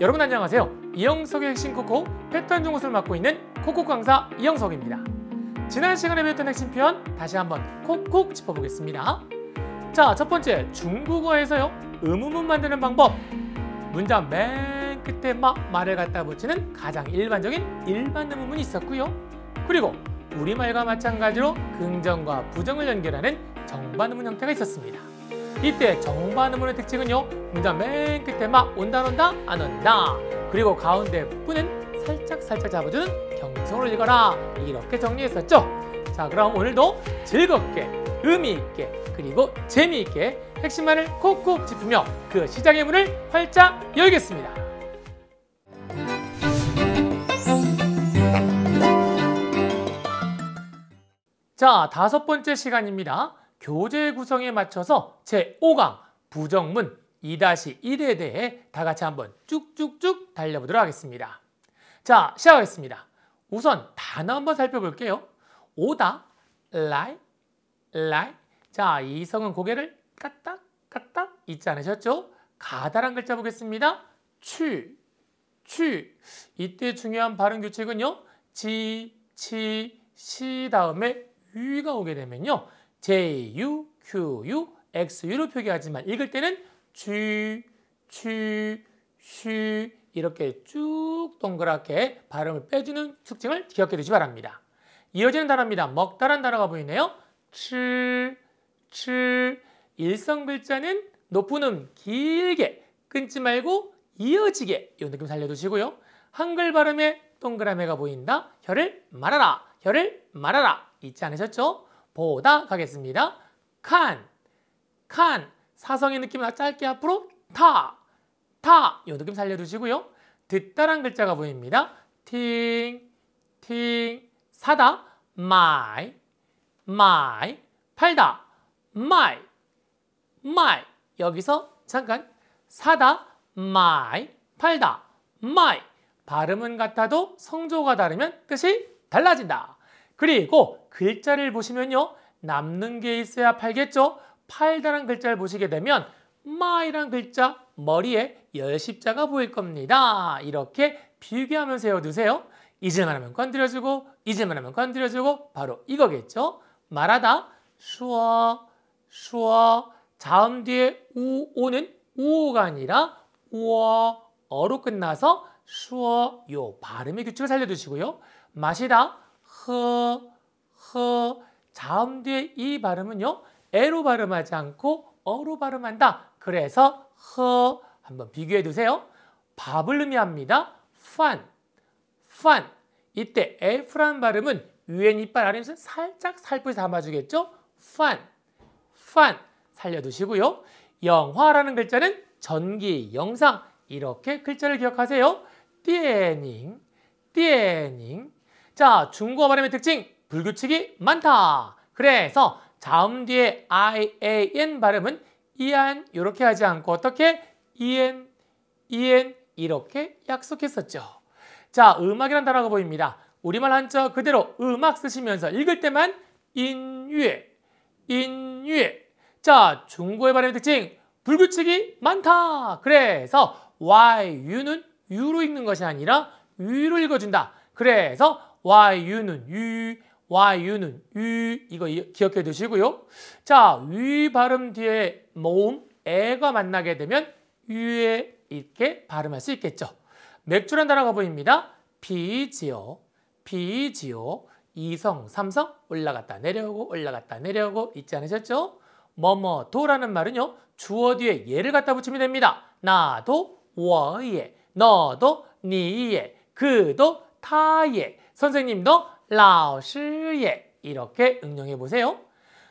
여러분 안녕하세요. 이영석의 핵심 코코 패턴 중것을 맡고 있는 코코 강사 이영석입니다. 지난 시간에 배웠던 핵심 표현 다시 한번 콕콕 짚어보겠습니다. 자, 첫 번째 중국어에서요. 의문문 만드는 방법. 문장 맨 끝에 막 말을 갖다 붙이는 가장 일반적인 일반 의문문이 있었고요. 그리고 우리말과 마찬가지로 긍정과 부정을 연결하는 정반 의문 형태가 있었습니다. 이때 정반의문의 특징은요. 문장 맨 끝에 막 온다 온다 안 온다. 그리고 가운데 부분은 살짝 살짝 잡아주는 경성으로 읽어라. 이렇게 정리했었죠. 자 그럼 오늘도 즐겁게 의미 있게 그리고 재미있게 핵심만을 콕콕 짚으며 그 시작의 문을 활짝 열겠습니다. 자, 다섯 번째 시간입니다. 교재 구성에 맞춰서 제5강 부정문 2-1에 대해 다 같이 한번 쭉쭉쭉 달려보도록 하겠습니다. 자, 시작하겠습니다. 우선 단어 한번 살펴볼게요. 오다, 라이, 라이. 자, 이성은 고개를 까딱, 까딱 잊지 않으셨죠? 가다란 글자 보겠습니다. 취, 취. 이때 중요한 발음 규칙은요. 지, 치, 시 다음에 유가 오게 되면요. J, U, Q, U, X, U로 표기하지만 읽을 때는 G, G, 쉬 이렇게 쭉 동그랗게 발음을 빼주는 특징을 기억해 두시기 바랍니다. 이어지는 단어입니다. 먹다란 단어가 보이네요. 칠, 칠. 일성 글자는 높은 음 길게 끊지 말고 이어지게 이 느낌 살려두시고요. 한글 발음에 동그라미가 보인다. 혀를 말아라. 혀를 말아라. 잊지 않으셨죠? 보다 가겠습니다. 看, 看. 사성의 느낌을 짧게 앞으로 타, 타. 이 느낌 살려두시고요. 듣다란 글자가 보입니다. 听, 听. 사다, 买, 买. 팔다, 卖, 卖. 여기서 잠깐 사다, 买. 팔다, 卖. 발음은 같아도 성조가 다르면 뜻이 달라진다. 그리고 글자를 보시면요. 남는 게 있어야 팔겠죠. 팔다란 글자를 보시게 되면 买란 글자 머리에 열십자가 보일 겁니다. 이렇게 비교하면서 외워두세요. 잊을만 하면 건드려주고 잊을만 하면 건드려주고 바로 이거겠죠. 말하다 슈어 슈어 자음 뒤에 우오는 우오가 아니라 우어 어로 끝나서 슈어 요 발음의 규칙을 살려두시고요. 마시다 허, 허. 자음 뒤에 이 발음은요. 에로 발음하지 않고 어로 발음한다. 그래서 허 한번 비교해 두세요. 밥을 의미합니다. 판, 판. 이때 F라는 발음은 위엔 이빨 아래에서 살짝 살포시 담아주겠죠? 판, 판 살려두시고요. 영화라는 글자는 전기, 영상 이렇게 글자를 기억하세요. 띠에닝, 띠에닝 자, 중국어 발음의 특징, 불규칙이 많다. 그래서 자음 뒤에 I, A, N 발음은 이안 이렇게 하지 않고 어떻게 이엔, 이엔 이렇게 약속했었죠. 자, 음악이란 단어가 보입니다. 우리말 한자 그대로 음악 쓰시면서 읽을 때만 인유에, 인유에. 자, 중국어의 발음의 특징, 불규칙이 많다. 그래서 Y, U는 U로 읽는 것이 아니라 위로 읽어준다. 그래서 YU는 유, YU는 유 이거 기억해 두시고요. 자, 위 발음 뒤에 모음 애가 만나게 되면 유에 이렇게 발음할 수 있겠죠. 맥주란 단어가 보입니다. 비지요, 비지요. 이성, 삼성 올라갔다 내려오고 올라갔다 내려오고 있지 않으셨죠? 뭐뭐 도라는 말은요. 주어 뒤에 예를 갖다 붙이면 됩니다. 나도 워예, 너도 니예, 그도 타예. 선생님도 라오시예 이렇게 응용해 보세요.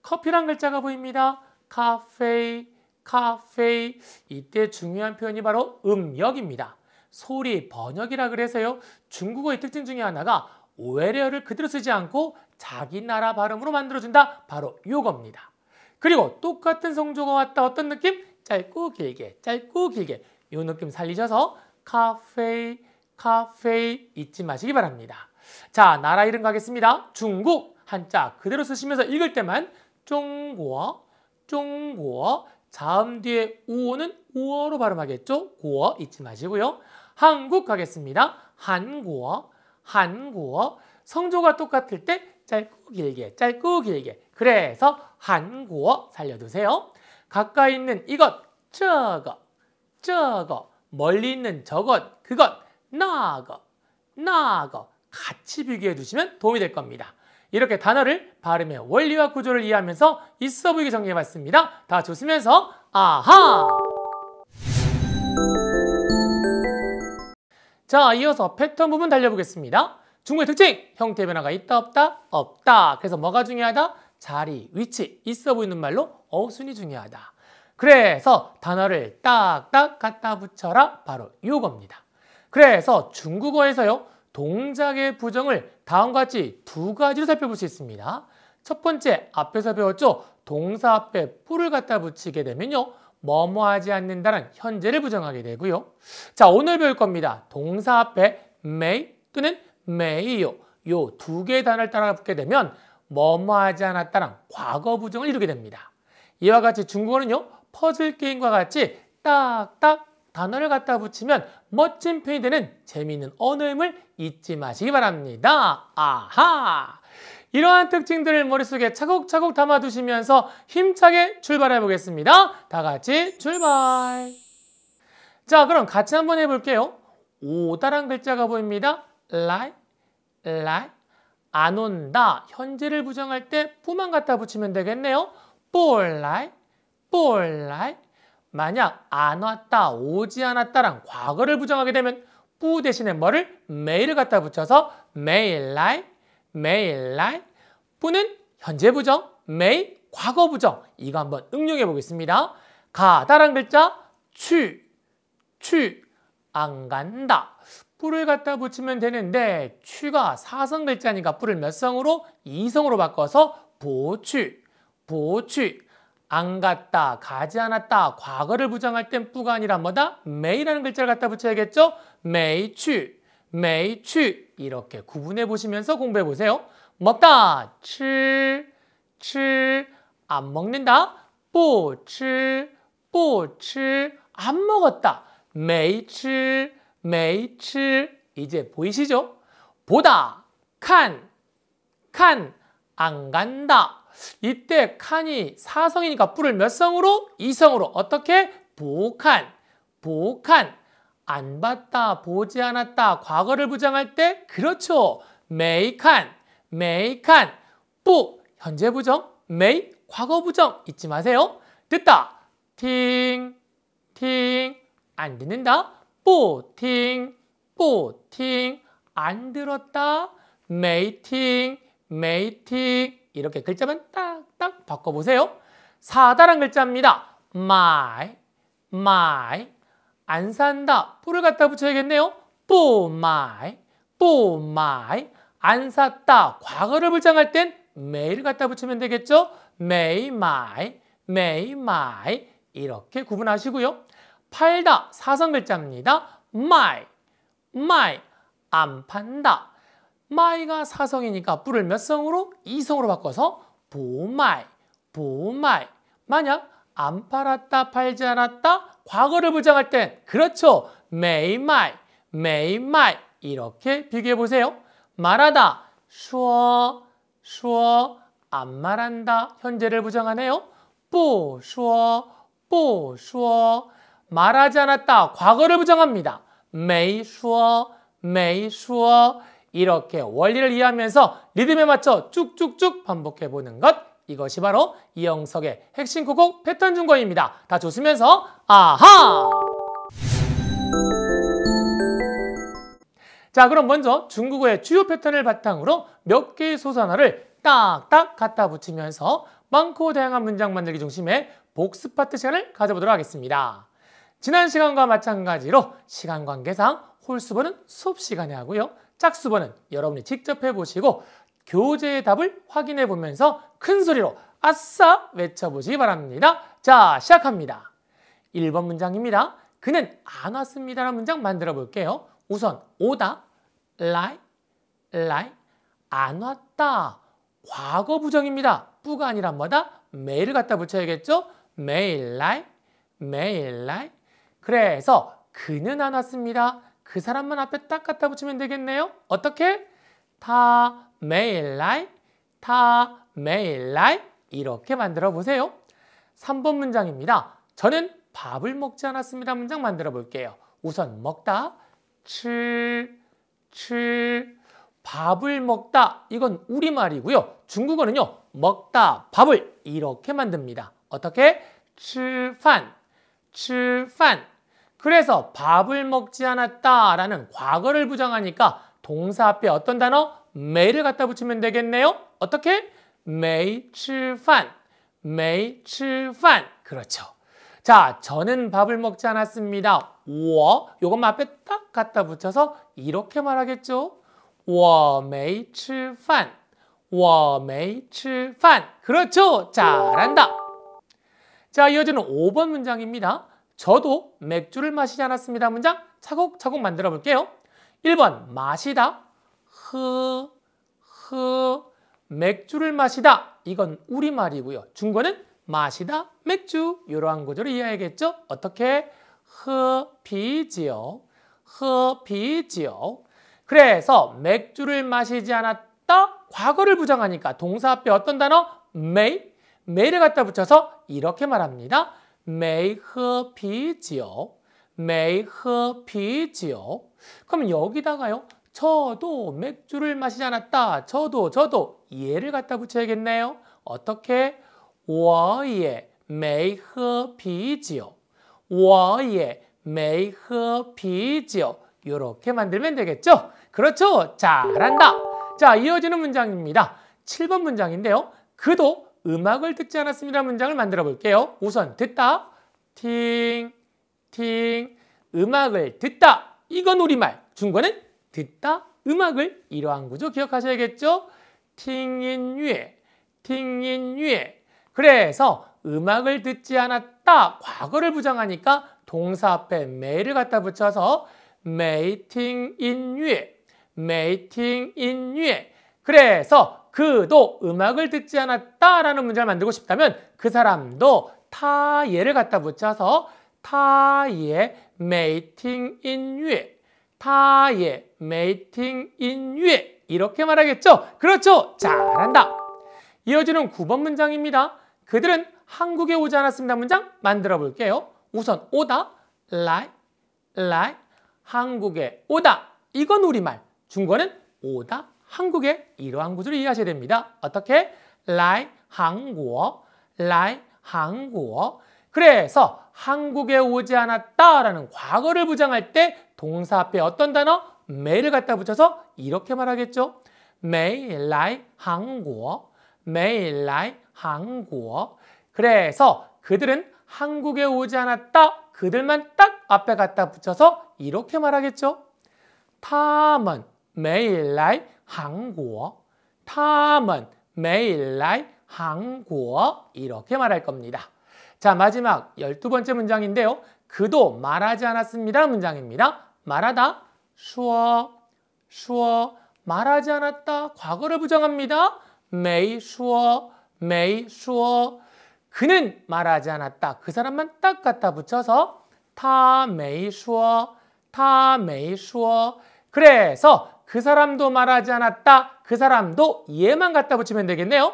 커피란 글자가 보입니다. 카페, 카페. 이때 중요한 표현이 바로 음역입니다. 소리 번역이라 그래서요. 중국어의 특징 중에 하나가 오해레어를 그대로 쓰지 않고 자기 나라 발음으로 만들어준다. 바로 이겁니다. 그리고 똑같은 성조가 왔다 어떤 느낌? 짧고 길게, 짧고 길게 이 느낌 살리셔서 카페, 카페 잊지 마시기 바랍니다. 자, 나라 이름 가겠습니다. 중국 한자 그대로 쓰시면서 읽을 때만 중국어, 중국어 자음 뒤에 우어는 우어로 발음하겠죠. 고어 잊지 마시고요. 한국 가겠습니다. 한국어, 한국어. 성조가 똑같을 때 짧고 길게, 짧고 길게. 그래서 한국어 살려두세요. 가까이 있는 이것, 저거, 저거. 멀리 있는 저것, 그것, 나거, 나거. 같이 비교해 두시면 도움이 될 겁니다. 이렇게 단어를 발음의 원리와 구조를 이해하면서 있어 보이게 정리해 봤습니다. 다 같이 웃으면서 아하! 자, 이어서 패턴 부분 달려보겠습니다. 중국의 특징! 형태 변화가 있다 없다? 없다. 그래서 뭐가 중요하다? 자리, 위치, 있어 보이는 말로 어순이 중요하다. 그래서 단어를 딱딱 갖다 붙여라 바로 이겁니다. 그래서 중국어에서요. 동작의 부정을 다음과 같이 두 가지로 살펴볼 수 있습니다. 첫 번째, 앞에서 배웠죠? 동사 앞에 뿔을 갖다 붙이게 되면요. 뭐뭐 하지 않는다는 현재를 부정하게 되고요. 자, 오늘 배울 겁니다. 동사 앞에 may 또는 may요. 요 두 개의 단어를 따라 붙게 되면 뭐뭐 하지 않았다는 과거 부정을 이루게 됩니다. 이와 같이 중국어는요. 퍼즐 게임과 같이 딱딱 단어를 갖다 붙이면 멋진 표현이 되는 재미있는 언어임을 잊지 마시기 바랍니다. 아하! 이러한 특징들을 머릿속에 차곡차곡 담아두시면서 힘차게 출발해 보겠습니다. 다 같이 출발! 자, 그럼 같이 한번 해볼게요. 오다란 글자가 보입니다. like, like. 안 온다. 현재를 부정할 때 뿌만 갖다 붙이면 되겠네요. 볼 like, 볼 like. 만약 안 왔다, 오지 않았다랑 과거를 부정하게 되면 뿌 대신에 뭐를? 매일을 갖다 붙여서 매일 날, 매일 날. 뿌는 현재 부정, 매일 과거 부정. 이거 한번 응용해 보겠습니다. 가다란 글자 취, 취, 안 간다. 뿌를 갖다 붙이면 되는데 취가 사성 글자니까 뿌를 몇 성으로? 이성으로 바꿔서 보취, 不去. 안 갔다, 가지 않았다, 과거를 부정할 땐 不가 아니라 뭐다? 没라는 글자를 갖다 붙여야겠죠? 没去, 没去 이렇게 구분해 보시면서 공부해 보세요. 먹다, 吃, 吃, 안 먹는다, 不, 吃, 不, 吃, 안 먹었다, 没吃, 没吃 이제 보이시죠? 보다, 看, 看, 안 본다, 이때 看이 사성이니까 不를 몇 성으로? 이성으로. 어떻게? 不看, 不看. 안 봤다, 보지 않았다, 과거를 부정할 때 그렇죠. 没看, 没看. 不, 현재 부정, 没, 과거 부정 잊지 마세요. 듣다, 听, 听. 안 듣는다, 不, 听, 不, 听. 안 들었다, 没听, 没听. 이렇게 글자만 딱딱 바꿔보세요. 사다란 글자입니다. 买, 买. 안 산다. 不를 갖다 붙여야겠네요. 不, 买, 不, 买. 안 샀다. 과거를 부정할 땐 没를 갖다 붙이면 되겠죠? 没, 买, 没, 买. 이렇게 구분하시고요. 팔다. 사성 글자입니다. 卖, 卖. 안 판다. 卖가 사성이니까 不를 몇 성으로? 이성으로 바꿔서 不卖, 不卖. 만약 안 팔았다, 팔지 않았다, 과거를 부정할 땐 그렇죠. 没卖, 没卖 이렇게 비교해 보세요. 말하다, 说, 说, 안 말한다, 현재를 부정하네요. 不, 说, 不, 说, 말하지 않았다, 과거를 부정합니다. 没说, 没说 이렇게 원리를 이해하면서 리듬에 맞춰 쭉쭉쭉 반복해 보는 것 이것이 바로 이영석의 핵심 구곡 패턴 중국어입니다. 다 좋으면서 아하! 자 그럼 먼저 중국어의 주요 패턴을 바탕으로 몇 개의 소산어를 딱딱 갖다 붙이면서 많고 다양한 문장 만들기 중심의 복습 파트 시간을 가져보도록 하겠습니다. 지난 시간과 마찬가지로 시간 관계상 홀수번은 수업 시간에 하고요. 짝수번은 여러분이 직접 해보시고 교재의 답을 확인해 보면서 큰 소리로 아싸 외쳐보시기 바랍니다. 자, 시작합니다. 1번 문장입니다. 그는 안 왔습니다라는 문장 만들어 볼게요. 우선 오다, lie, lie, 안 왔다. 과거 부정입니다. 뿌가 아니라 뭐다? 매일을 갖다 붙여야겠죠? 매일 lie, 매일 lie. 그래서 그는 안 왔습니다. 그 사람만 앞에 딱 갖다 붙이면 되겠네요. 어떻게? 타 매일 라이 타 매일 라이 이렇게 만들어 보세요. 3번 문장입니다. 저는 밥을 먹지 않았습니다. 문장 만들어 볼게요. 우선 먹다 칠, 칠 밥을 먹다 이건 우리말이고요. 중국어는요. 먹다 밥을 이렇게 만듭니다. 어떻게? 吃饭吃饭 그래서 밥을 먹지 않았다라는 과거를 부정하니까 동사 앞에 어떤 단어? 매를 갖다 붙이면 되겠네요. 어떻게? 没吃饭没吃饭 그렇죠. 자, 저는 밥을 먹지 않았습니다. 我 요것만 앞에 딱 갖다 붙여서 이렇게 말하겠죠. 我没吃饭我没吃饭 그렇죠. 잘한다. 자, 이어지는 5번 문장입니다. 저도 맥주를 마시지 않았습니다. 문장 차곡차곡 만들어 볼게요. 1번 마시다 흐, 흐 맥주를 마시다 이건 우리말이고요. 중국어는 마시다 맥주 이러한 구조를 이해해야겠죠. 어떻게? 흐피지요. 흐피지요. 그래서 맥주를 마시지 않았다 과거를 부정하니까 동사 앞에 어떤 단어? 메이 메이를 갖다 붙여서 이렇게 말합니다. 没喝啤酒没喝啤酒 그럼 여기다가요. 저도 맥주를 마시지 않았다. 저도 저도 예를 갖다 붙여야겠네요. 어떻게? 我也没喝啤酒我也没喝啤酒 이렇게 만들면 되겠죠? 그렇죠? 잘한다. 자, 이어지는 문장입니다. 7번 문장인데요. 그도 음악을 듣지 않았습니다. 문장을 만들어 볼게요. 우선 듣다, 팅, 팅, 음악을 듣다. 이건 우리말. 중국어는 듣다, 음악을 이러한 구조 기억하셔야겠죠? 팅인유에, 팅인유에. 그래서 음악을 듣지 않았다. 과거를 부정하니까 동사 앞에 매를 갖다 붙여서 메이팅인유에, 메이팅인유에. 그래서 그도 음악을 듣지 않았다라는 문장을 만들고 싶다면 그 사람도 타예를 갖다 붙여서 他也 没听 音乐 他也 没听 音乐 이렇게 말하겠죠? 그렇죠? 잘한다. 이어지는 9번 문장입니다. 그들은 한국에 오지 않았습니다. 문장 만들어 볼게요. 우선 오다, 来, 来, 한국에 오다. 이건 우리말. 중국어는 오다, 한국의 이러한 구조를 이해하셔야 됩니다. 어떻게? 来 韩国, 라이 한국어. 그래서 한국에 오지 않았다라는 과거를 부정할 때 동사 앞에 어떤 단어? 매를 갖다 붙여서 이렇게 말하겠죠. 매일 라이 한국어, 매일 라이 한국어. 그래서 그들은 한국에 오지 않았다. 그들만 딱 앞에 갖다 붙여서 이렇게 말하겠죠. 他们 매일 라이 한국어. 他们 매일 날 한국어 이렇게 말할 겁니다. 자, 마지막 열두 번째 문장인데요. 그도 말하지 않았습니다. 문장입니다. 말하다, 수어. 수어. 말하지 않았다. 과거를 부정합니다. 메이 수어. 메이 수어. 그는 말하지 않았다. 그 사람만 딱 갖다 붙여서 타 메이 수어. 타 메이 수어. 그래서 그 사람도 말하지 않았다. 그 사람도 예만 갖다 붙이면 되겠네요.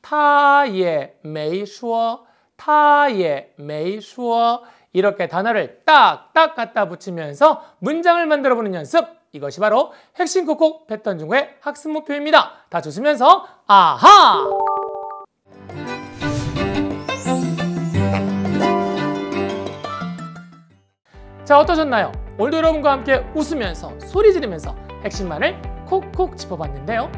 타예 메이슈어, 타예 메이슈어 이렇게 단어를 딱딱 갖다 붙이면서 문장을 만들어 보는 연습. 이것이 바로 핵심 콕콕 패턴 중국의 학습 목표입니다. 다 좋으면서 아하! 자 어떠셨나요? 오늘도 여러분과 함께 웃으면서 소리 지르면서 핵심만을 콕콕 짚어봤는데요.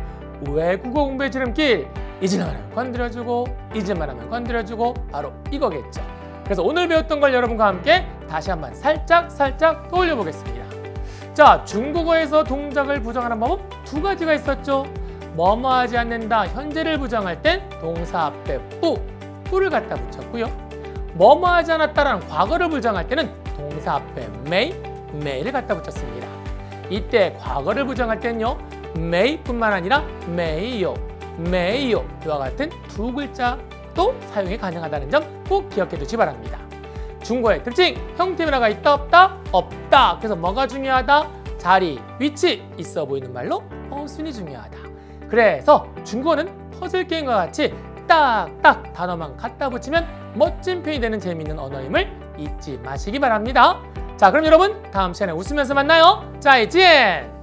외국어 공부의 지름길 잊을만 하면 건드려주고 잊을만 하면 건드려주고 바로 이거겠죠. 그래서 오늘 배웠던 걸 여러분과 함께 다시 한번 살짝 살짝 떠올려 보겠습니다. 자, 중국어에서 동작을 부정하는 방법 두 가지가 있었죠. 뭐뭐 하지 않는다 현재를 부정할 땐 동사 앞에 뿌, 뿌를 갖다 붙였고요. 뭐뭐 하지 않았다라는 과거를 부정할 때는 동사 앞에 메이, 메이를 갖다 붙였습니다. 이때 과거를 부정할 때는요. 메이뿐만 아니라 메이요, 메이요 이와 같은 두 글자도 사용이 가능하다는 점 꼭 기억해 두시 기 바랍니다. 중국어의 특징, 형태 변화가 있다 없다? 없다. 그래서 뭐가 중요하다? 자리, 위치 있어 보이는 말로 어순이 중요하다. 그래서 중국어는 퍼즐 게임과 같이 딱딱 단어만 갖다 붙이면 멋진 표현이 되는 재미있는 언어임을 잊지 마시기 바랍니다. 자, 그럼 여러분 다음 시간에 웃으면서 만나요. 짜이젠!